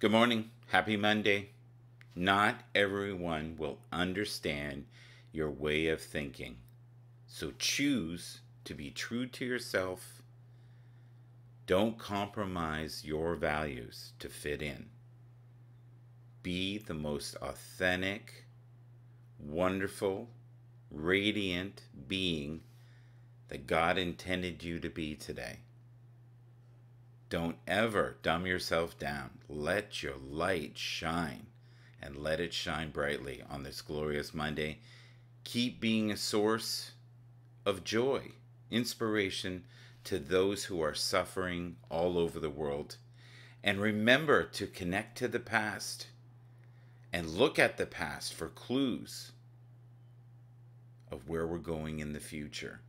Good morning. Happy Monday. Not everyone will understand your way of thinking. So choose to be true to yourself. Don't compromise your values to fit in. Be the most authentic, wonderful, radiant being that God intended you to be today. Don't ever dumb yourself down. Let your light shine and let it shine brightly on this glorious Monday. Keep being a source of joy, inspiration to those who are suffering all over the world. And remember to connect to the past and look at the past for clues of where we're going in the future.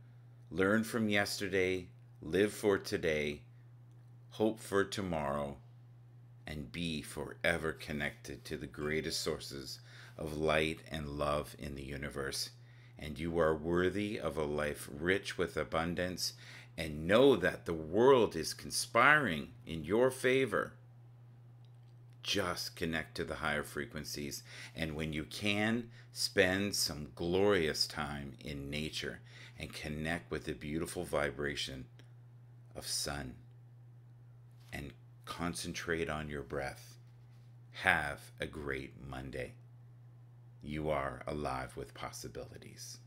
Learn from yesterday, live for today hope for tomorrow, and be forever connected to the greatest sources of light and love in the universe. And you are worthy of a life rich with abundance, and know that the world is conspiring in your favor. Just connect to the higher frequencies, and when you can, spend some glorious time in nature and connect with the beautiful vibration of sun and concentrate on your breath. Have a great Monday. You are alive with possibilities.